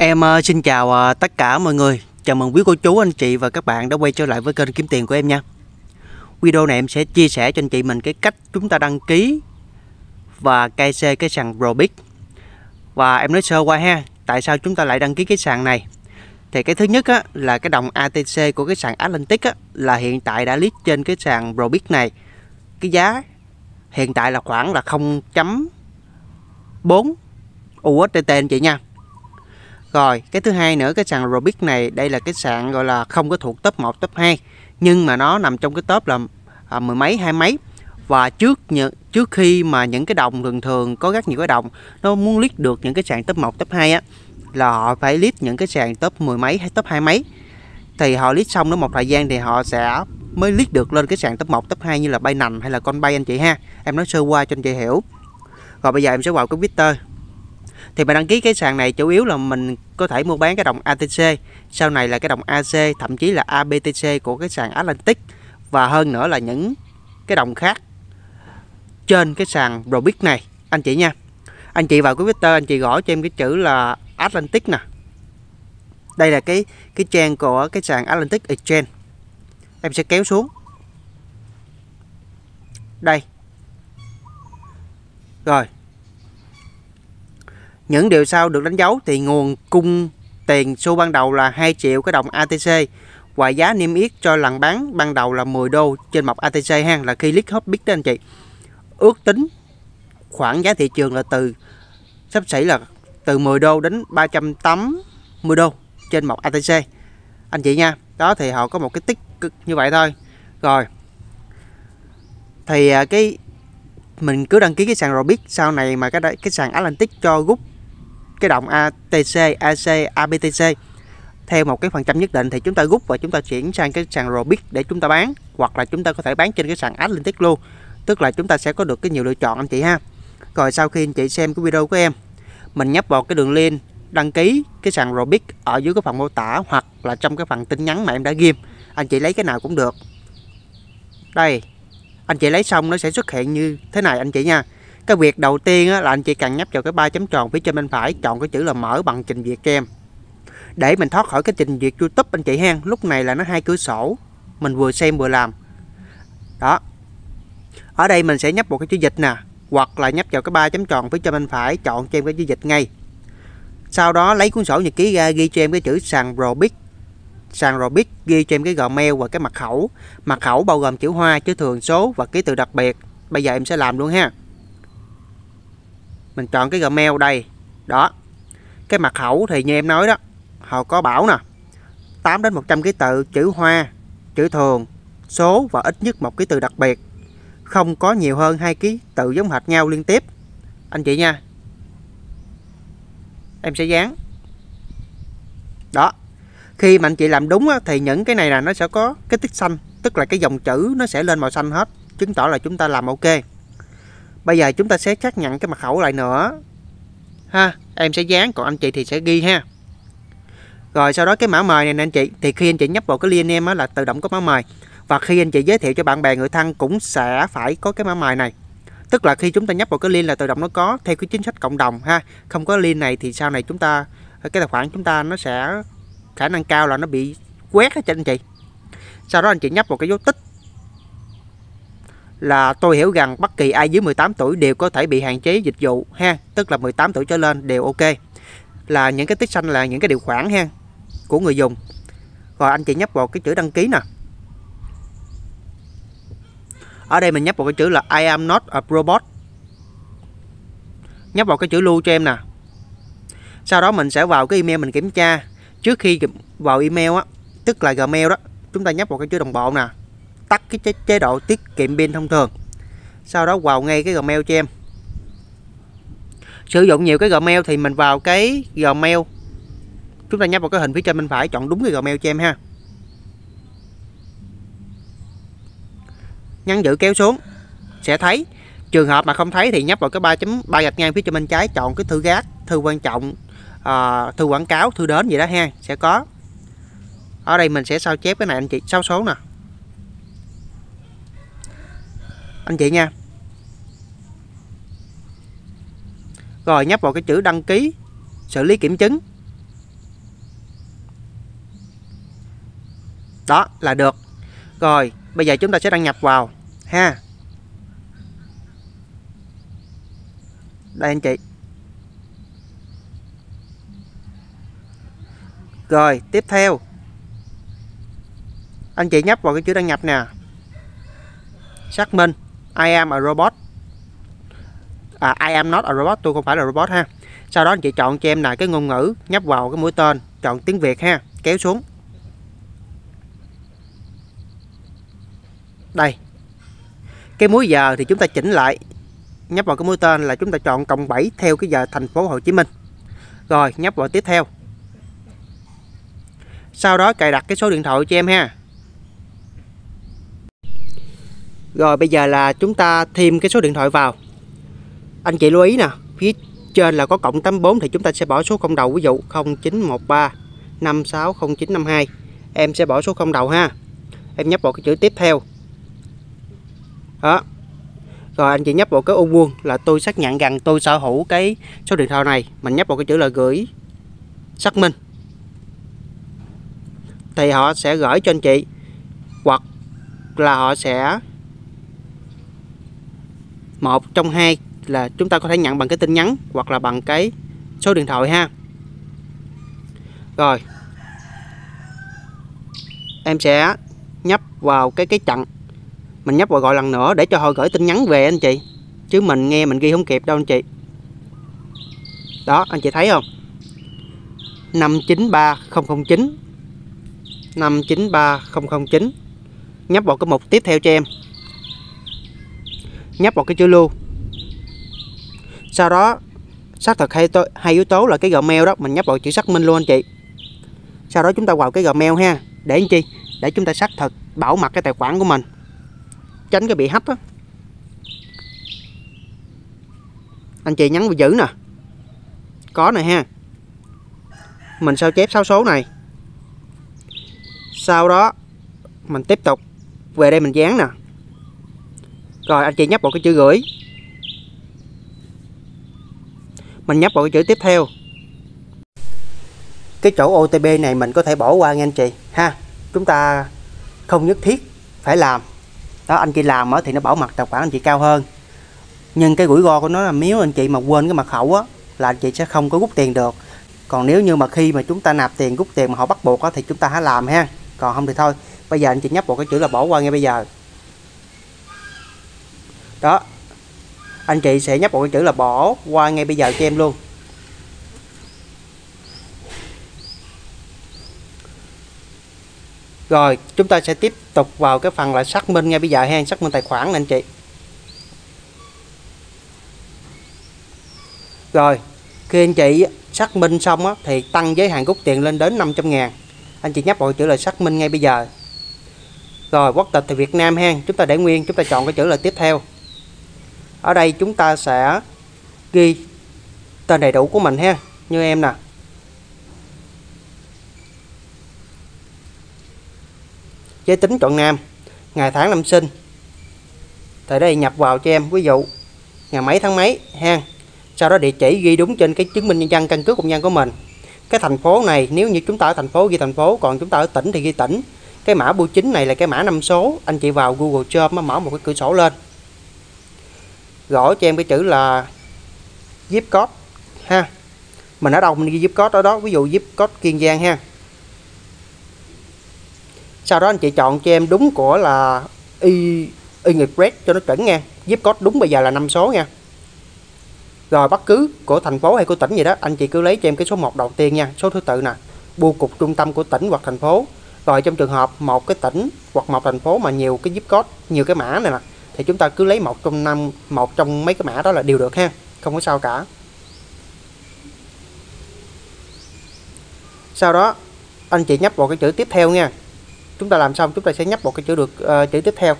Em ờ, xin chào ờ, tất cả mọi người. Chào mừng quý cô chú, anh chị và các bạn đã quay trở lại với kênh Kiếm Tiền của em nha. Video này em sẽ chia sẻ cho anh chị mình cái cách chúng ta đăng ký Và cai xe cái sàn Robic Và em nói sơ qua ha Tại sao chúng ta lại đăng ký cái sàn này? Thì cái thứ nhất á, là cái đồng ATC của cái sàn Atlantic á, Là hiện tại đã list trên cái sàn Robic này. Cái giá hiện tại là khoảng là 0.4 USDT anh chị nha rồi, cái thứ hai nữa cái sàn Robic này đây là cái sàn gọi là không có thuộc top 1, top 2 nhưng mà nó nằm trong cái top là à, mười mấy hai mấy. Và trước những trước khi mà những cái đồng thường thường có rất nhiều cái đồng nó muốn list được những cái sàn top 1, top 2 á là họ phải list những cái sàn top mười mấy hay top hai mấy. Thì họ list xong nó một thời gian thì họ sẽ mới list được lên cái sàn top 1, top 2 như là bay nành hay là con bay anh chị ha. Em nói sơ qua cho anh chị hiểu. Rồi bây giờ em sẽ vào cái Twitter thì mình đăng ký cái sàn này chủ yếu là mình có thể mua bán cái đồng ATC sau này là cái đồng AC thậm chí là ABTC của cái sàn Atlantic. Và hơn nữa là những cái đồng khác trên cái sàn Robic này. Anh chị nha. Anh chị vào cái Twitter, anh chị gõ cho em cái chữ là Atlantic nè. Đây là cái cái trang của cái sàn Atlantic Exchange. Em sẽ kéo xuống. Đây. Rồi những điều sau được đánh dấu thì nguồn cung tiền xu ban đầu là 2 triệu cái đồng ATC và giá niêm yết cho lần bán ban đầu là 10 đô trên mọc ATC ha, là khi lít hot biết đó anh chị. Ước tính khoảng giá thị trường là từ, sắp xỉ là từ 10 đô đến 380 đô trên mọc ATC. Anh chị nha. Đó thì họ có một cái tích cực như vậy thôi. Rồi. Thì à, cái, mình cứ đăng ký cái sàn Robix sau này mà cái cái sàn Atlantic cho rút cái đồng ATC, AC, ABTC theo một cái phần trăm nhất định thì chúng ta rút và chúng ta chuyển sang cái sàn Robit để chúng ta bán hoặc là chúng ta có thể bán trên cái sàn Atlantic luôn. Tức là chúng ta sẽ có được cái nhiều lựa chọn anh chị ha. Rồi sau khi anh chị xem cái video của em mình nhấp vào cái đường link đăng ký cái sàn Robit ở dưới cái phần mô tả hoặc là trong cái phần tin nhắn mà em đã ghim. Anh chị lấy cái nào cũng được. Đây anh chị lấy xong nó sẽ xuất hiện như thế này anh chị nha cái việc đầu tiên á, là anh chị cần nhấp vào cái ba chấm tròn phía trên bên phải chọn cái chữ là mở bằng trình duyệt cho em. Để mình thoát khỏi cái trình duyệt youtube anh chị hen lúc này là nó hai cửa sổ mình vừa xem vừa làm. Đó. Ở đây mình sẽ nhấp một cái chữ dịch nè hoặc là nhấp vào cái ba chấm tròn phía trên bên phải chọn cho em cái chữ dịch ngay. Sau đó lấy cuốn sổ nhật ký ra ghi cho em cái chữ sàn robic sàn robic ghi cho em cái Gmail và cái mật khẩu. Mật khẩu bao gồm chữ hoa chữ thường số và ký tự đặc biệt. Bây giờ em sẽ làm luôn ha mình chọn cái Gmail đây đó. Cái mật khẩu thì như em nói đó họ có bảo nè 8 đến 100 ký tự chữ hoa chữ thường số và ít nhất một ký tự đặc biệt. Không có nhiều hơn hai ký tự giống hệt nhau liên tiếp. Anh chị nha. Em sẽ dán. Đó. Khi mà anh chị làm đúng á, thì những cái này là nó sẽ có cái tích xanh tức là cái dòng chữ nó sẽ lên màu xanh hết chứng tỏ là chúng ta làm ok bây giờ chúng ta sẽ xác nhận cái mật khẩu lại nữa. Ha, em sẽ dán, còn anh chị thì sẽ ghi ha. Rồi, sau đó cái mã mời này nè anh chị. Thì khi anh chị nhấp vào cái link em á là tự động có mã mời. Và khi anh chị giới thiệu cho bạn bè, người thân cũng sẽ phải có cái mã mời này. Tức là khi chúng ta nhấp vào cái link là tự động nó có, theo cái chính sách cộng đồng ha. Không có link này thì sau này chúng ta, cái tài khoản chúng ta nó sẽ khả năng cao là nó bị quét hết cho anh chị. Sau đó anh chị nhấp vào cái dấu tích là tôi hiểu rằng bất kỳ ai dưới 18 tuổi đều có thể bị hạn chế dịch vụ, ha, tức là 18 tuổi trở lên đều ok. Là những cái tích xanh là những cái điều khoản, ha, của người dùng. Rồi anh chị nhấp vào cái chữ đăng ký nè. Ở đây mình nhấp vào cái chữ là I am not a robot. Nhấp vào cái chữ lưu cho em nè. Sau đó mình sẽ vào cái email mình kiểm tra. Trước khi vào email á, tức là gmail đó, chúng ta nhấp vào cái chữ đồng bộ nè tắt cái chế, chế độ tiết kiệm pin thông thường. Sau đó vào ngay cái gmail cho em. Sử dụng nhiều cái gmail thì mình vào cái gmail. Chúng ta nhấp vào cái hình phía trên bên phải chọn đúng cái gmail cho em ha. Nhấn giữ kéo xuống. Sẽ thấy. Trường hợp mà không thấy thì nhấp vào cái ba chấm ba gạch ngang phía trên bên trái chọn cái thư gác thư quan trọng à, thư quảng cáo thư đến gì đó ha sẽ có. Ở đây mình sẽ sao chép cái này anh chị sao số nè. anh chị nha. Rồi, nhấp vào cái chữ đăng ký, xử lý kiểm chứng. Đó, là được. Rồi, bây giờ chúng ta sẽ đăng nhập vào, ha. Đây, anh chị. Rồi, tiếp theo. Anh chị nhấp vào cái chữ đăng nhập nè. Xác minh. I am a robot. À, I am not a robot tôi không phải là robot ha. Sau đó anh chị chọn cho em là cái ngôn ngữ nhấp vào cái mũi tên chọn tiếng Việt ha kéo xuống. Đây. Cái múi giờ thì chúng ta chỉnh lại nhấp vào cái mũi tên là chúng ta chọn cộng 7 theo cái giờ thành phố Hồ Chí Minh. Rồi nhấp vào tiếp theo. Sau đó cài đặt cái số điện thoại cho em ha. Rồi bây giờ là chúng ta thêm cái số điện thoại vào. Anh chị lưu ý nè, phía trên là có cộng 84 thì chúng ta sẽ bỏ số không đầu, ví dụ 0913 560952 em sẽ bỏ số không đầu ha. Em nhấp vào cái chữ tiếp theo. Đó. Rồi anh chị nhấp vào cái ô vuông là tôi xác nhận rằng tôi sở hữu cái số điện thoại này. Mình nhấp vào cái chữ là gửi xác minh. Thì họ sẽ gửi cho anh chị, hoặc là họ sẽ một trong hai là chúng ta có thể nhận bằng cái tin nhắn hoặc là bằng cái số điện thoại ha. Rồi. Em sẽ nhấp vào cái cái chặn. Mình nhấp vào gọi lần nữa để cho họ gửi tin nhắn về anh chị. Chứ mình nghe mình ghi không kịp đâu anh chị. Đó, anh chị thấy không? 593009 593009 nhấp vào cái mục tiếp theo cho em nhấp vào cái chữ lưu. Sau đó xác thực hai, hai yếu tố là cái gmail đó mình nhấp vào chữ xác minh luôn anh chị. Sau đó chúng ta vào cái gmail ha. Để anh chi để chúng ta xác thực bảo mật cái tài khoản của mình. Tránh cái bị hack á. Anh chị nhắn vào giữ nè. Có này ha. Mình sao chép 6 số này. Sau đó mình tiếp tục. Về đây mình dán nè rồi, anh chị nhấp vào cái chữ gửi. Mình nhấp vào cái chữ tiếp theo. Cái chỗ OTP này mình có thể bỏ qua nha anh chị, ha. Chúng ta không nhất thiết phải làm. Đó, anh chị làm thì nó bảo mật tài khoản anh chị cao hơn. Nhưng cái rủi ro của nó là nếu anh chị mà quên cái mật khẩu á, là anh chị sẽ không có rút tiền được. Còn nếu như mà khi mà chúng ta nạp tiền, rút tiền mà họ bắt buộc á thì chúng ta hãy làm ha. Còn không thì thôi, bây giờ anh chị nhấp vào cái chữ là bỏ qua ngay bây giờ đó. Anh chị sẽ nhấp vào cái chữ là bỏ qua ngay bây giờ cho em luôn. Rồi chúng ta sẽ tiếp tục vào cái phần là xác minh ngay bây giờ ha xác minh tài khoản nè anh chị. Rồi khi anh chị xác minh xong á, thì tăng giới hạn rút tiền lên đến 500 ngàn. Anh chị nhấp vào chữ là xác minh ngay bây giờ. Rồi quốc tịch thì Việt Nam ha chúng ta để nguyên chúng ta chọn cái chữ là tiếp theo ở đây chúng ta sẽ ghi tên đầy đủ của mình ha, như em nè. Giới tính chọn nam, ngày tháng năm sinh. Tại đây nhập vào cho em, ví dụ, ngày mấy tháng mấy, ha. Sau đó địa chỉ ghi đúng trên cái chứng minh nhân dân, căn cước công dân của mình. Cái thành phố này, nếu như chúng ta ở thành phố, ghi thành phố, còn chúng ta ở tỉnh thì ghi tỉnh. Cái mã bưu chính này là cái mã năm số. Anh chị vào Google Chrome mở một cái cửa sổ lên gõ cho em cái chữ là zip code, ha. Mình ở đâu mình ghi zip code ở đó, ví dụ zip code kiên giang, ha. Sau đó anh chị chọn cho em đúng của là y y express cho nó chuẩn, nha. Zip code đúng bây giờ là năm số, nha. Rồi bất cứ của thành phố hay của tỉnh gì đó, anh chị cứ lấy cho em cái số 1 đầu tiên, nha. Số thứ tự nè, bưu cục trung tâm của tỉnh hoặc thành phố. Rồi trong trường hợp một cái tỉnh hoặc một thành phố mà nhiều cái zip code, nhiều cái mã này nè thì chúng ta cứ lấy một trong năm một trong mấy cái mã đó là đều được ha. Không có sao cả. Sau đó anh chị nhấp vào cái chữ tiếp theo nha. Chúng ta làm xong chúng ta sẽ nhấp vào cái chữ được uh, chữ tiếp theo.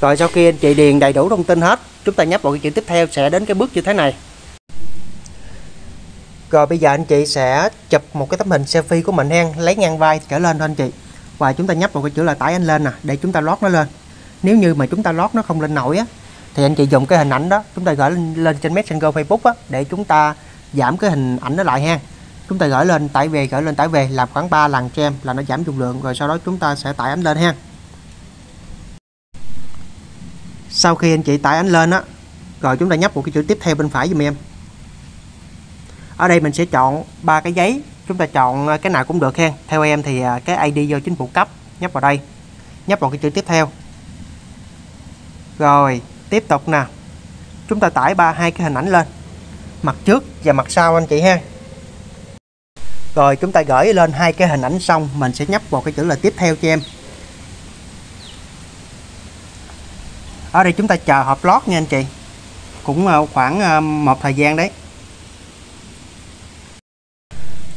Rồi sau khi anh chị điền đầy đủ thông tin hết chúng ta nhấp vào cái chữ tiếp theo sẽ đến cái bước như thế này. Rồi bây giờ anh chị sẽ chụp một cái tấm hình selfie của mình hen lấy ngang vai trở lên thôi anh chị. Và chúng ta nhấp vào cái chữ là tải anh lên nè để chúng ta lót nó lên nếu như mà chúng ta lót nó không lên nổi á thì anh chị dùng cái hình ảnh đó chúng ta gửi lên, lên trên messenger facebook á để chúng ta giảm cái hình ảnh nó lại ha. Chúng ta gửi lên tải về gửi lên tải về làm khoảng 3 lần cho em là nó giảm dung lượng rồi sau đó chúng ta sẽ tải ảnh lên ha. Sau khi anh chị tải ảnh lên á rồi chúng ta nhấp một cái chữ tiếp theo bên phải giùm em. Ở đây mình sẽ chọn ba cái giấy chúng ta chọn à, cái nào cũng được ha. Theo em thì à, cái ID do chính phủ cấp nhấp vào đây. Nhấp vào cái chữ tiếp theo rồi, tiếp tục nè. Chúng ta tải ba, hai cái hình ảnh lên. Mặt trước và mặt sau anh chị ha. Rồi, chúng ta gửi lên hai cái hình ảnh xong, mình sẽ nhấp vào cái chữ là tiếp theo cho em. Ở đây chúng ta chờ hộp lót nha anh chị. Cũng ờ, khoảng ờ, một thời gian đấy.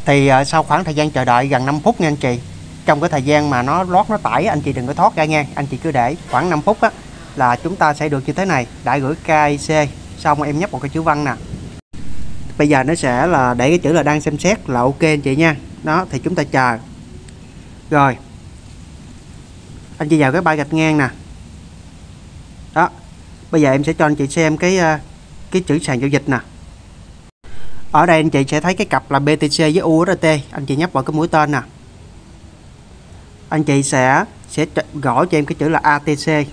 Thì ờ, sau khoảng thời gian chờ đợi gần 5 phút nha anh chị. Trong cái thời gian mà nó lót, nó tải anh chị đừng có thoát ra nha. Anh chị cứ để khoảng 5 phút á là chúng ta sẽ được như thế này. Đã gửi KIC xong em nhấp một cái chữ văn nè. Bây giờ nó sẽ là để cái chữ là đang xem xét là ok anh chị nha. Đó, thì chúng ta chờ. Rồi. Anh chị vào cái bài gạch ngang nè. Đó. Bây giờ em sẽ cho anh chị xem cái ờ, cái chữ sàn giao dịch nè. Ở đây anh chị sẽ thấy cái cặp là BTC với USDT anh chị nhấp vào cái mũi tên nè. Anh chị sẽ sẽ gõ cho em cái chữ là ATC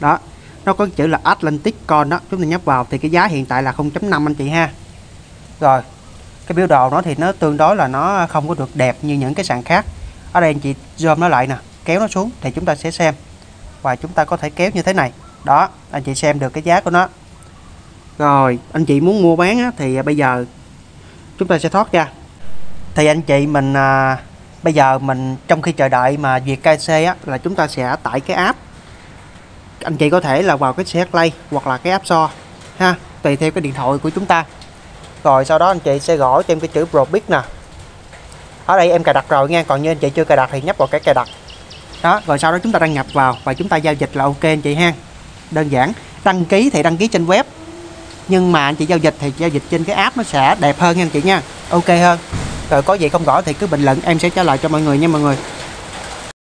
đó nó có chữ là Atlantic Con đó chúng ta nhấp vào thì cái giá hiện tại là 0.5 anh chị ha. Rồi cái biểu đồ nó thì nó tương đối là nó không có được đẹp như những cái sàn khác. Ở đây anh chị zoom nó lại nè kéo nó xuống thì chúng ta sẽ xem. Và chúng ta có thể kéo như thế này. Đó anh chị xem được cái giá của nó. Rồi anh chị muốn mua bán á, thì bây giờ chúng ta sẽ thoát ra. Thì anh chị mình à, bây giờ mình trong khi chờ đợi mà duyệt KC á, là chúng ta sẽ tải cái app anh chị có thể là vào cái CH Play hoặc là cái App Store, ha, tùy theo cái điện thoại của chúng ta. Rồi sau đó anh chị sẽ gõ cho em cái chữ Probit nè. Ở đây em cài đặt rồi nha, còn như anh chị chưa cài đặt thì nhấp vào cái cài đặt. Đó, rồi sau đó chúng ta đăng nhập vào và chúng ta giao dịch là ok anh chị ha. Đơn giản, đăng ký thì đăng ký trên web, nhưng mà anh chị giao dịch thì giao dịch trên cái app nó sẽ đẹp hơn nha anh chị nha, ok hơn. Rồi có gì không rõ thì cứ bình luận, em sẽ trả lời cho mọi người nha mọi người.